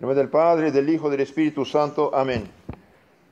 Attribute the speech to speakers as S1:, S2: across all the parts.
S1: En nombre del Padre, del Hijo, del Espíritu Santo. Amén.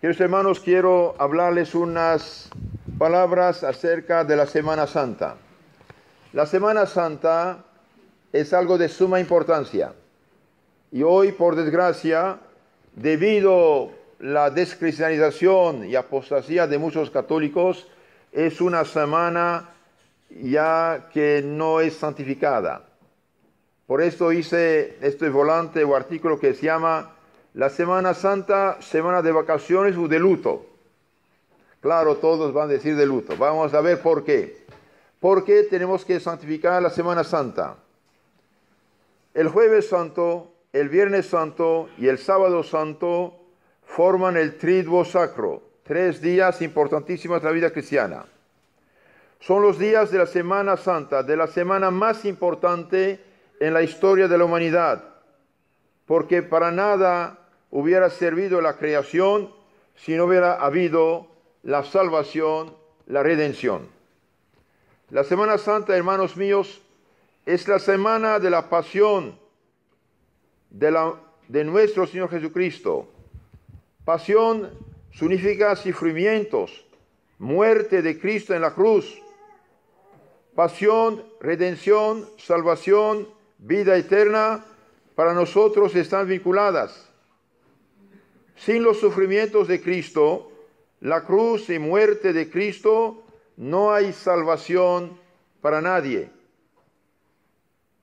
S1: Queridos hermanos, quiero hablarles unas palabras acerca de la Semana Santa. La Semana Santa es algo de suma importancia. Y hoy, por desgracia, debido a la descristianización y apostasía de muchos católicos, es una semana ya que no es santificada. Por esto hice este volante o artículo que se llama La Semana Santa, Semana de Vacaciones o de Luto. Claro, todos van a decir de luto. Vamos a ver por qué. ¿Por qué tenemos que santificar la Semana Santa? El jueves santo, el viernes santo y el sábado santo forman el triduo sacro, tres días importantísimos de la vida cristiana. Son los días de la Semana Santa, de la semana más importante en la historia de la humanidad, porque para nada hubiera servido la creación si no hubiera habido la salvación, la redención. La Semana Santa, hermanos míos, es la semana de la pasión de, la, de nuestro Señor Jesucristo. Pasión significa sufrimientos, muerte de Cristo en la cruz, pasión, redención, salvación, vida eterna, para nosotros están vinculadas. Sin los sufrimientos de Cristo, la cruz y muerte de Cristo, no hay salvación para nadie.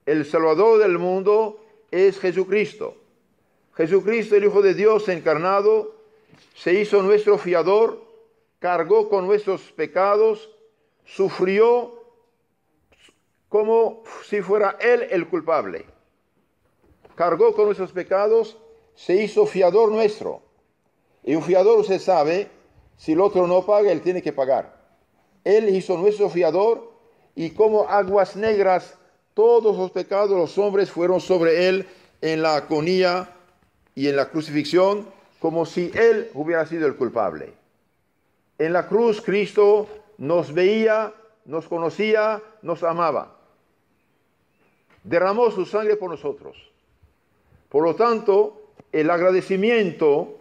S1: El Salvador del mundo es Jesucristo. Jesucristo, el Hijo de Dios encarnado, se hizo nuestro fiador, cargó con nuestros pecados, sufrió como si fuera Él el culpable. Cargó con nuestros pecados, se hizo fiador nuestro. Y un fiador, usted sabe, si el otro no paga, él tiene que pagar. Él hizo nuestro fiador y como aguas negras, todos los pecados de los hombres fueron sobre él en la agonía y en la crucifixión, como si él hubiera sido el culpable. En la cruz Cristo nos veía, nos conocía, nos amaba derramó su sangre por nosotros. Por lo tanto, el agradecimiento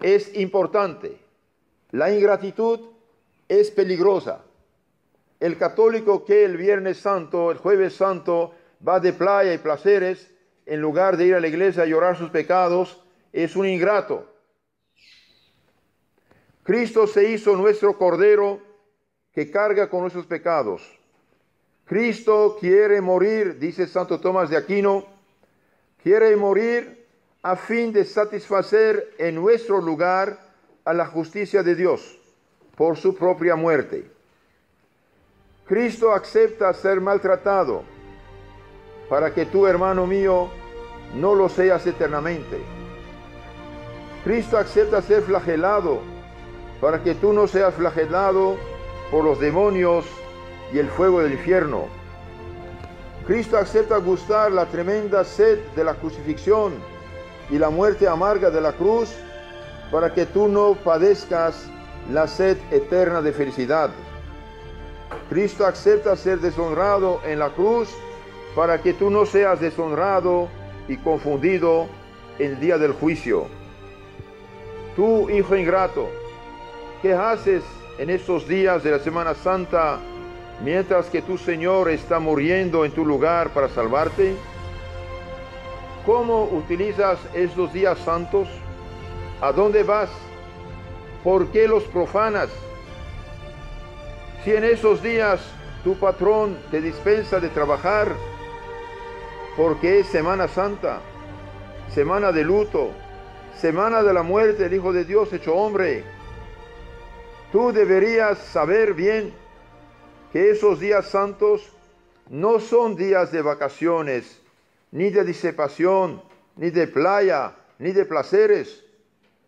S1: es importante. La ingratitud es peligrosa. El católico que el Viernes Santo, el Jueves Santo, va de playa y placeres, en lugar de ir a la iglesia a llorar sus pecados, es un ingrato. Cristo se hizo nuestro Cordero que carga con nuestros pecados. Cristo quiere morir, dice Santo Tomás de Aquino, quiere morir a fin de satisfacer en nuestro lugar a la justicia de Dios por su propia muerte. Cristo acepta ser maltratado para que tú, hermano mío, no lo seas eternamente. Cristo acepta ser flagelado para que tú no seas flagelado por los demonios y el fuego del infierno. Cristo acepta gustar la tremenda sed de la crucifixión y la muerte amarga de la cruz para que tú no padezcas la sed eterna de felicidad. Cristo acepta ser deshonrado en la cruz para que tú no seas deshonrado y confundido el día del juicio. Tú, hijo ingrato, ¿qué haces en estos días de la Semana Santa? Mientras que tu Señor está muriendo en tu lugar para salvarte? ¿Cómo utilizas estos días santos? ¿A dónde vas? ¿Por qué los profanas? Si en esos días tu patrón te dispensa de trabajar, porque es Semana Santa, semana de luto, semana de la muerte del Hijo de Dios hecho hombre, tú deberías saber bien que esos días santos no son días de vacaciones, ni de disipación, ni de playa, ni de placeres.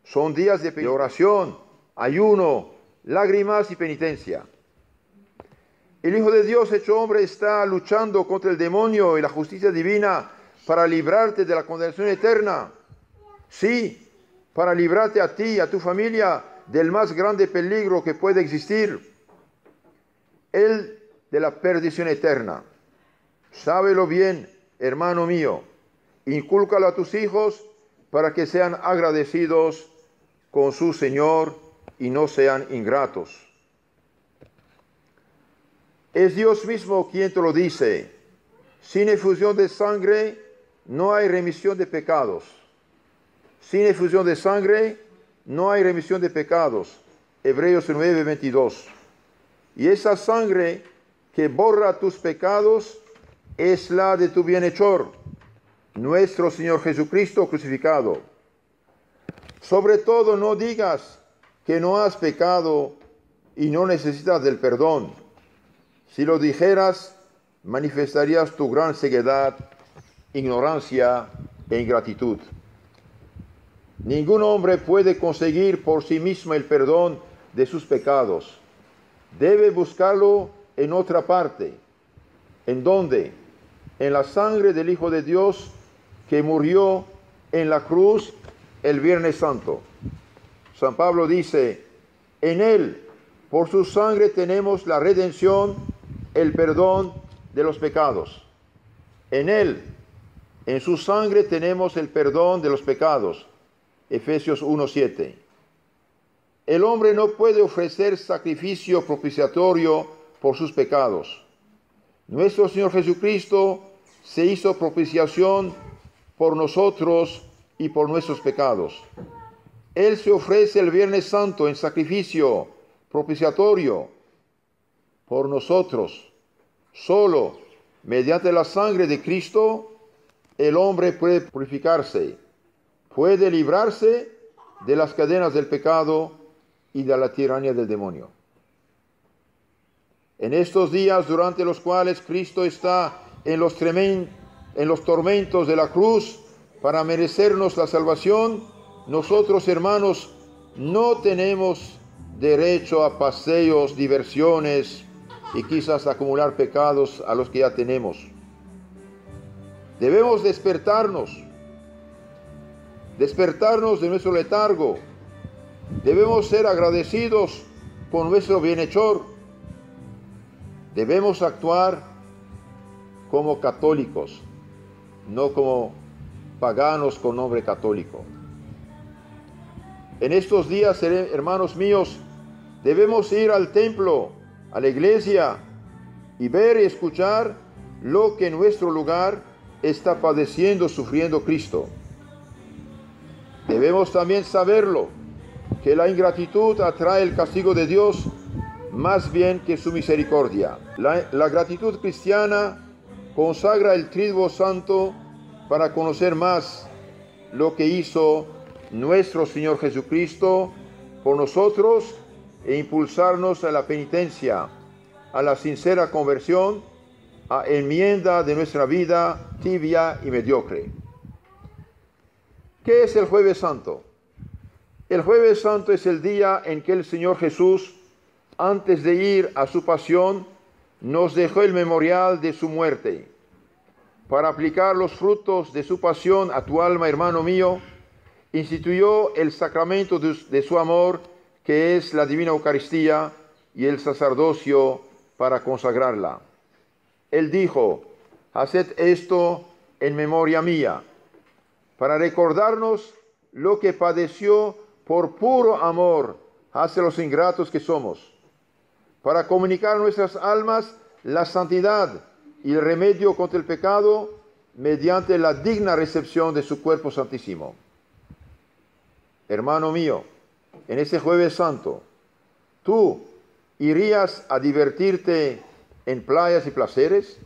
S1: Son días de oración, ayuno, lágrimas y penitencia. El Hijo de Dios hecho hombre está luchando contra el demonio y la justicia divina para librarte de la condenación eterna. Sí, para librarte a ti y a tu familia del más grande peligro que puede existir el de la perdición eterna. Sábelo bien, hermano mío, Incúlcalo a tus hijos para que sean agradecidos con su Señor y no sean ingratos. Es Dios mismo quien te lo dice. Sin efusión de sangre no hay remisión de pecados. Sin efusión de sangre no hay remisión de pecados. Hebreos 9, 22. Y esa sangre que borra tus pecados es la de tu bienhechor, nuestro Señor Jesucristo crucificado. Sobre todo no digas que no has pecado y no necesitas del perdón. Si lo dijeras, manifestarías tu gran ceguedad, ignorancia e ingratitud. Ningún hombre puede conseguir por sí mismo el perdón de sus pecados. Debe buscarlo en otra parte. ¿En dónde? En la sangre del Hijo de Dios que murió en la cruz el Viernes Santo. San Pablo dice, en Él, por su sangre tenemos la redención, el perdón de los pecados. En Él, en su sangre tenemos el perdón de los pecados. Efesios 1.7. El hombre no puede ofrecer sacrificio propiciatorio por sus pecados. Nuestro Señor Jesucristo se hizo propiciación por nosotros y por nuestros pecados. Él se ofrece el Viernes Santo en sacrificio propiciatorio por nosotros. Solo mediante la sangre de Cristo el hombre puede purificarse, puede librarse de las cadenas del pecado y de la tiranía del demonio. En estos días durante los cuales Cristo está en los, en los tormentos de la cruz para merecernos la salvación, nosotros hermanos no tenemos derecho a paseos, diversiones y quizás acumular pecados a los que ya tenemos. Debemos despertarnos, despertarnos de nuestro letargo. Debemos ser agradecidos con nuestro bienhechor Debemos actuar como católicos, no como paganos con nombre católico. En estos días, hermanos míos, debemos ir al templo, a la iglesia, y ver y escuchar lo que en nuestro lugar está padeciendo, sufriendo Cristo. Debemos también saberlo, que la ingratitud atrae el castigo de Dios más bien que su misericordia. La, gratitud cristiana consagra el Triduo Santo para conocer más lo que hizo nuestro Señor Jesucristo por nosotros e impulsarnos a la penitencia, a la sincera conversión, a enmienda de nuestra vida tibia y mediocre. ¿Qué es el jueves santo? El jueves santo es el día en que el Señor Jesús antes de ir a su pasión, nos dejó el memorial de su muerte. Para aplicar los frutos de su pasión a tu alma, hermano mío, instituyó el sacramento de, su amor, que es la divina Eucaristía, y el sacerdocio para consagrarla. Él dijo, haced esto en memoria mía, para recordarnos lo que padeció por puro amor hacia los ingratos que somos para comunicar a nuestras almas la santidad y el remedio contra el pecado mediante la digna recepción de su cuerpo santísimo. Hermano mío, en ese jueves santo, ¿tú irías a divertirte en playas y placeres?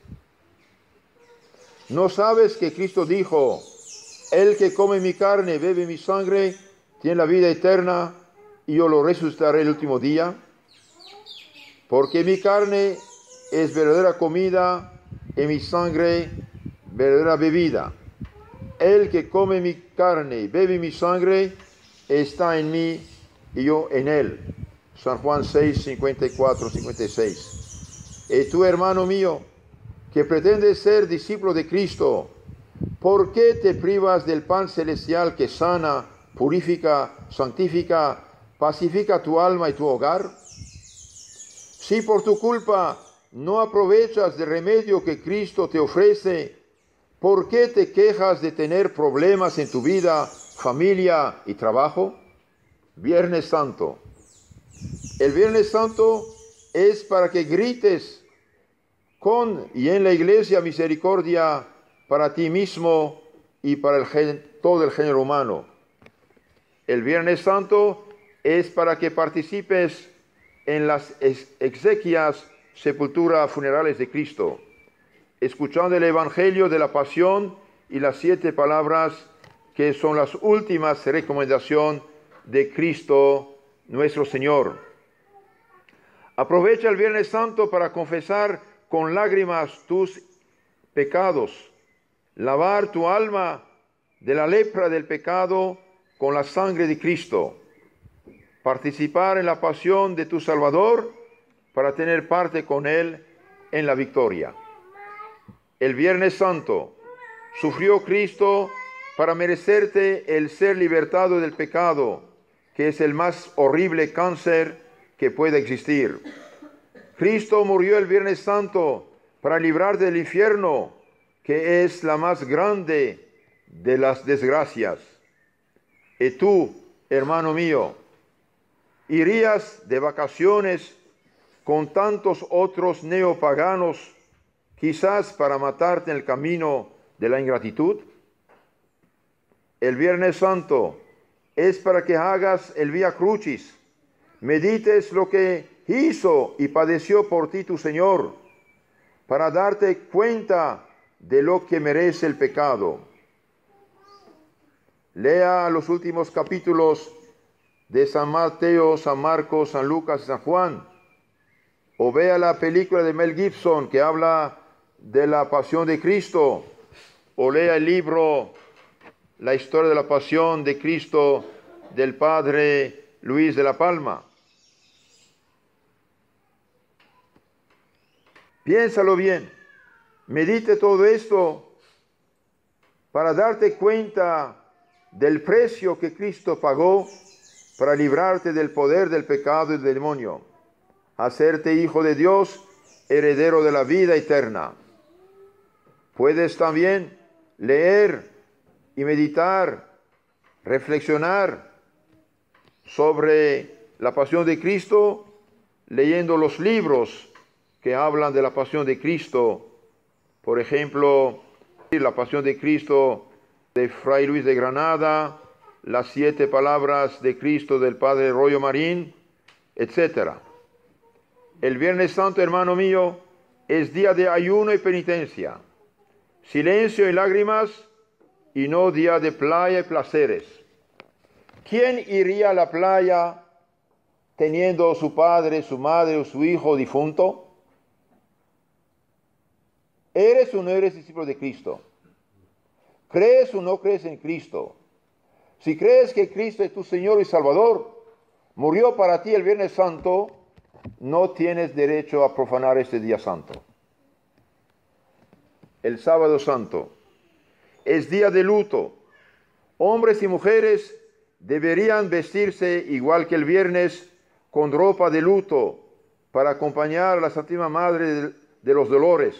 S1: ¿No sabes que Cristo dijo, el que come mi carne, bebe mi sangre, tiene la vida eterna y yo lo resucitaré el último día? porque mi carne es verdadera comida y mi sangre verdadera bebida. El que come mi carne y bebe mi sangre está en mí y yo en él. San Juan 6, 54, 56. Y tú, hermano mío, que pretendes ser discípulo de Cristo, ¿por qué te privas del pan celestial que sana, purifica, santifica, pacifica tu alma y tu hogar? Si por tu culpa no aprovechas el remedio que Cristo te ofrece ¿Por qué te quejas de tener problemas en tu vida, familia y trabajo? Viernes Santo. El Viernes Santo es para que grites con y en la iglesia misericordia para ti mismo y para todo el género humano. El Viernes Santo es para que participes en las exequias, sepultura, funerales de Cristo, escuchando el Evangelio de la Pasión y las siete palabras que son las últimas recomendaciones de Cristo nuestro Señor. Aprovecha el Viernes Santo para confesar con lágrimas tus pecados, lavar tu alma de la lepra del pecado con la sangre de Cristo, participar en la pasión de tu Salvador para tener parte con Él en la victoria. El Viernes Santo sufrió Cristo para merecerte el ser libertado del pecado, que es el más horrible cáncer que puede existir. Cristo murió el Viernes Santo para librar del infierno, que es la más grande de las desgracias. Y tú, hermano mío, irías de vacaciones con tantos otros neopaganos, quizás para matarte en el camino de la ingratitud? El Viernes Santo es para que hagas el Vía Crucis, medites lo que hizo y padeció por ti tu Señor, para darte cuenta de lo que merece el pecado. Lea los últimos capítulos de San Mateo, San Marcos, San Lucas y San Juan. O vea la película de Mel Gibson que habla de la pasión de Cristo. O lea el libro La historia de la pasión de Cristo del padre Luis de la Palma. Piénsalo bien, medite todo esto para darte cuenta del precio que Cristo pagó para librarte del poder del pecado y del demonio, hacerte hijo de Dios, heredero de la vida eterna. Puedes también leer y meditar, reflexionar sobre la pasión de Cristo, leyendo los libros que hablan de la pasión de Cristo. Por ejemplo, la pasión de Cristo de Fray Luis de Granada, las siete palabras de Cristo del Padre Rollo Marín, etc. El Viernes Santo, hermano mío, es día de ayuno y penitencia, silencio y lágrimas, y no día de playa y placeres. ¿Quién iría a la playa teniendo su padre, su madre o su hijo difunto? ¿Eres o no eres discípulo de Cristo? ¿Crees o no crees en Cristo? Si crees que Cristo es tu Señor y Salvador, murió para ti el Viernes Santo, no tienes derecho a profanar este día santo. El sábado santo es día de luto. Hombres y mujeres deberían vestirse igual que el viernes con ropa de luto para acompañar a la Santísima Madre de los Dolores.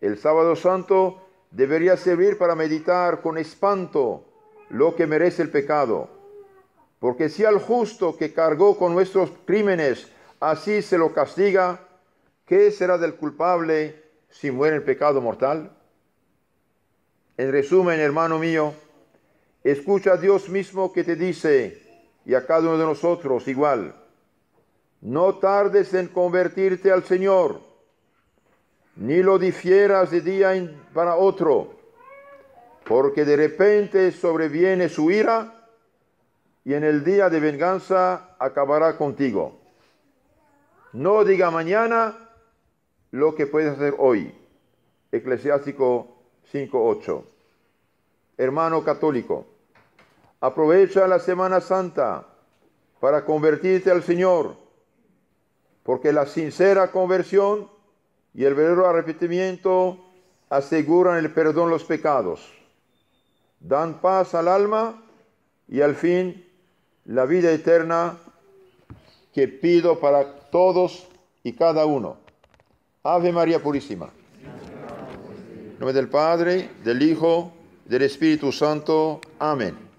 S1: El sábado santo debería servir para meditar con espanto lo que merece el pecado. Porque si al justo que cargó con nuestros crímenes así se lo castiga, ¿qué será del culpable si muere el pecado mortal? En resumen, hermano mío, escucha a Dios mismo que te dice, y a cada uno de nosotros igual, no tardes en convertirte al Señor, ni lo difieras de día para otro, porque de repente sobreviene su ira y en el día de venganza acabará contigo. No diga mañana lo que puedes hacer hoy. Eclesiástico 5.8. Hermano católico, aprovecha la Semana Santa para convertirte al Señor, porque la sincera conversión y el verdadero arrepentimiento aseguran el perdón de los pecados dan paz al alma y al fin la vida eterna que pido para todos y cada uno. Ave María Purísima. nombre del Padre, del Hijo, del Espíritu Santo. Amén.